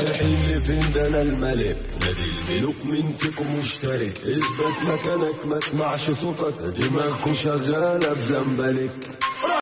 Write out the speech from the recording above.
الحين فين ده أنا الملك نادي الملوك مين فيكم مشترك. اثبت مكانك ما اسمعش صوتك. دماغكوا شغالة بزنبلك.